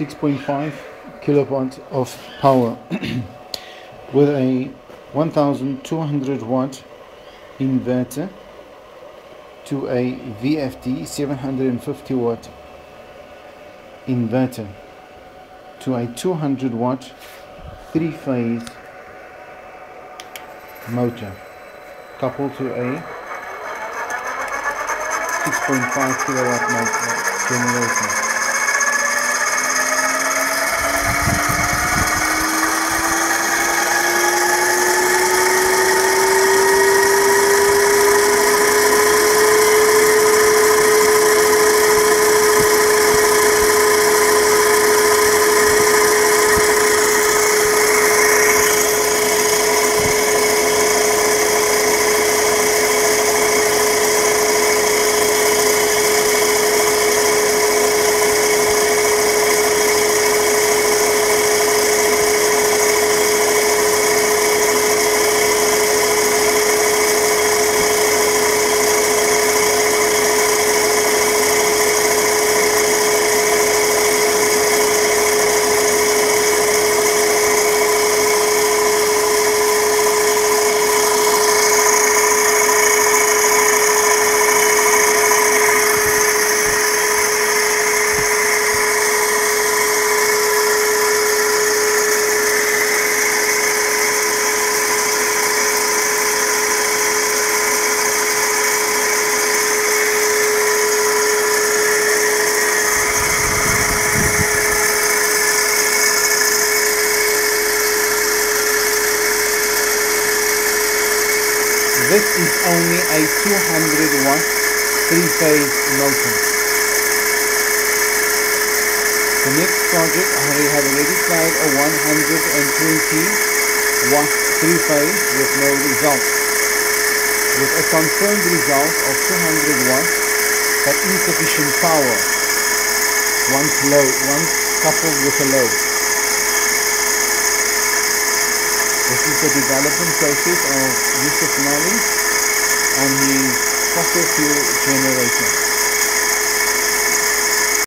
6.5 kilowatt of power with a 1200 watt inverter to a VFD 750 watt inverter to a 200 watt three phase motor coupled to a 6.5 kilowatt generator. This is only a 200 watt three phase motor. The next project I have already tried a 120 watt three phase with no result. With a confirmed result of 200 watts but insufficient power once load, once coupled with a load. This is the development process of Yusuf Mallie on his fossil fuel generator.